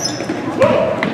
Whoa!